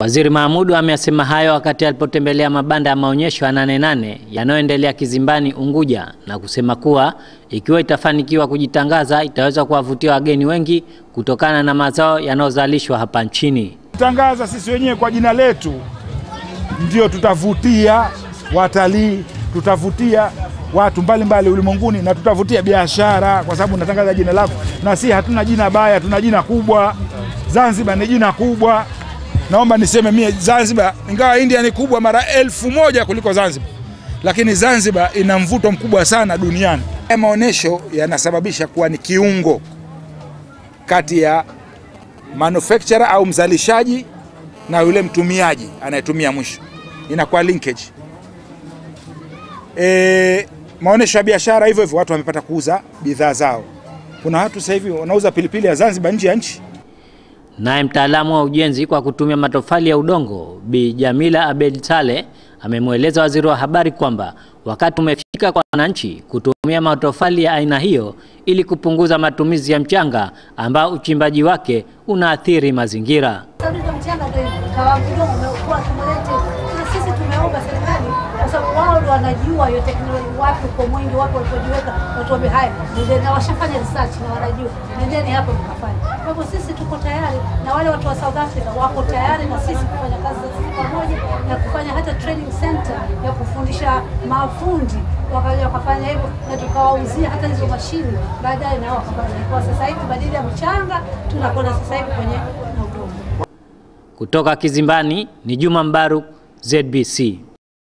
Waziri Mahmudu amesema hayo wakati alipotembelea mabanda ya maonyesho ya Nane Nane yanayoendelea Kizimbani, Unguja, na kusema kuwa ikiwa itafanikiwa kujitangaza itaweza kuwavutia wageni wengi kutokana na mazao yanayozalishwa hapa nchini. Tangaza sisi wenyewe kwa jina letu, ndio tutavutia watalii, tutavutia watu mbalimbali ulimwenguni na tutavutia biashara, kwa sababu natangaza jina lako, na si hatuna jina baya, tuna jina kubwa. Zanzibar ni jina kubwa. Naomba niseme mie Zanzibar, ingawa India ni kubwa mara elfu moja kuliko Zanzibar, lakini Zanzibar ina mvuto mkubwa sana duniani. Haya maonyesho yanasababisha kuwa ni kiungo kati ya manufacturer au mzalishaji na yule mtumiaji anayetumia mwisho, inakuwa linkage. E, maonyesho ya biashara hivyo hivyo, watu wamepata kuuza bidhaa zao. Kuna watu sasa hivi wanauza pilipili ya Zanzibar nje ya nchi. Naye mtaalamu wa ujenzi kwa kutumia matofali ya udongo Bi Jamila Abed Saleh amemweleza waziri wa habari kwamba wakati umefika kwa wananchi kutumia matofali ya aina hiyo ili kupunguza matumizi ya mchanga ambao uchimbaji wake unaathiri mazingira. Wanajua hiyo teknolojia, wapi uko mwingi, wapi walipojiweka, watu wa haya ndio washafanya research na wanajua, nendeni hapo mkafanya. Kwa hivyo sisi tuko tayari na wale watu wa South Africa wako tayari na sisi kufanya kazi pamoja na kufanya hata training center ya kufundisha mafundi wakaja wakafanya hivyo na tukawauzia hata hizo mashini baadaye, na wakafanya. Kwa sasa hivi badili ya mchanga tunakwenda sasa hivi kwenye na udongo. Kutoka Kizimbani ni Juma Mbaruk, ZBC.